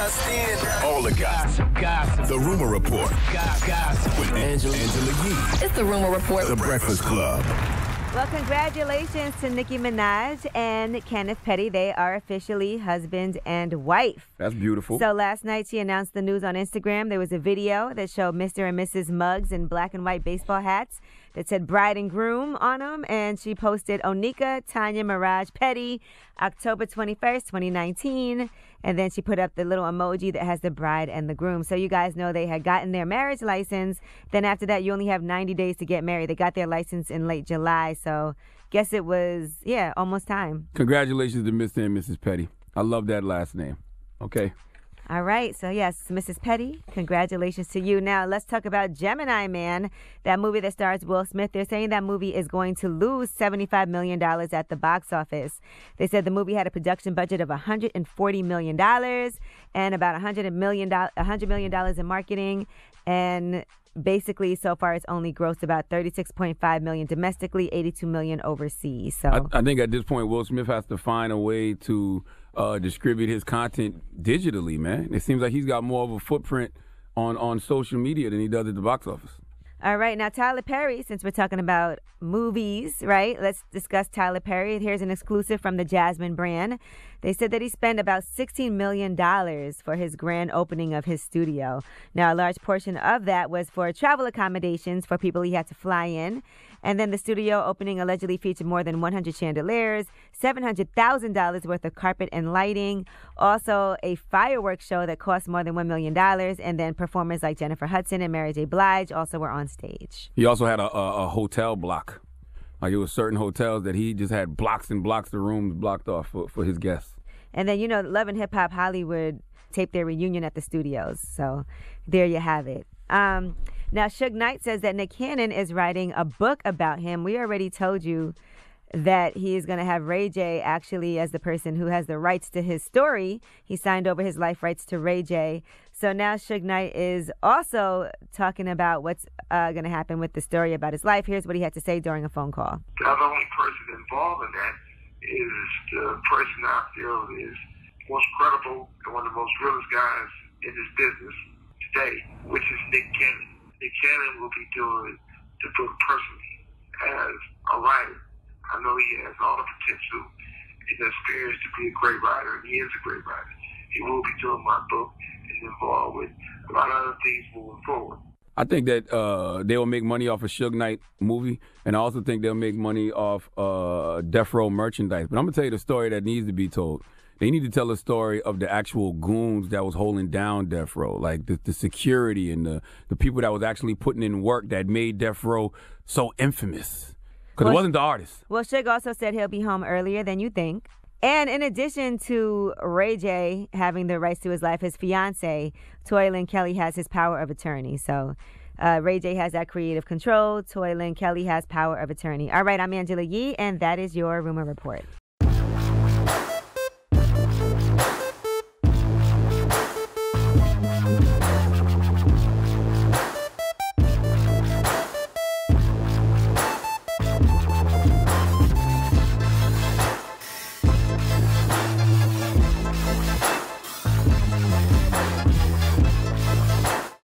just. All the gossip. Gossip. The Rumor Report Gossip. with Angela, Angela Yee. It's the Rumor Report. The Breakfast Club. Well, congratulations to Nicki Minaj and Kenneth Petty. They are officially husband and wife. That's beautiful. So last night she announced the news on Instagram. There was a video that showed Mr. and Mrs. Muggs in black and white baseball hats that said bride and groom on them. And she posted Onika, Tanya, Maraj, Petty, October 21st, 2019. And then she put up the little emoji that has the bride and the groom. So you guys know they had gotten their marriage license. Then after that, you only have 90 days to get married. They got their license in late July. So guess it was, yeah, almost time. Congratulations to Mr. and Mrs. Petty. I love that last name. Okay. All right. So, yes, Mrs. Petty, congratulations to you. Now, let's talk about Gemini Man, that movie that stars Will Smith. They're saying that movie is going to lose $75 million at the box office. They said the movie had a production budget of $140 million and about $100 million, $100 million in marketing. And basically, so far, it's only grossed about 36.5 million domestically, 82 million overseas. So, I, I think at this point, Will Smith has to find a way to uh, distribute his content digitally, man. It seems like he's got more of a footprint on, on social media than he does at the box office. All right, now Tyler Perry, since we're talking about movies, right? Let's discuss Tyler Perry. Here's an exclusive from the Jasmine brand. They said that he spent about $16 million for his grand opening of his studio. Now, a large portion of that was for travel accommodations for people he had to fly in. And then the studio opening allegedly featured more than 100 chandeliers, $700,000 worth of carpet and lighting, also a fireworks show that cost more than $1 million. And then performers like Jennifer Hudson and Mary J. Blige also were on stage. He also had a, a, a hotel block. Like it was certain hotels that he just had blocks and blocks of rooms blocked off for, for his guests. And then, you know, Love and Hip Hop Hollywood taped their reunion at the studios. So there you have it. Um, now, Suge Knight says that Nick Cannon is writing a book about him. We already told you that he is going to have Ray J actually as the person who has the rights to his story. He signed over his life rights to Ray J. So now Suge Knight is also talking about what's uh, going to happen with the story about his life. Here's what he had to say during a phone call. The only person involved in that is the person I feel is most credible and one of the most realest guys in this business today, which is Nick Cannon. Nick Cannon will be doing the book personally as a writer. I know he has all the potential and experience to be a great writer, and he is a great writer. He will be doing my book and involved with a lot of other things moving forward. I think that uh, they will make money off a Suge Knight movie, and I also think they'll make money off uh, Death Row merchandise. But I'm gonna tell you the story that needs to be told. They need to tell a story of the actual goons that was holding down Death Row, like the, the security and the, the people that was actually putting in work that made Death Row so infamous. Because Well, it wasn't the artist. Well, Suge also said he'll be home earlier than you think. And in addition to Ray J having the rights to his life, his fiance, Toi-Lin Kelly, has his power of attorney. So uh, Ray J has that creative control. Toi-Lin Kelly has power of attorney. All right, I'm Angela Yee, and that is your rumor report.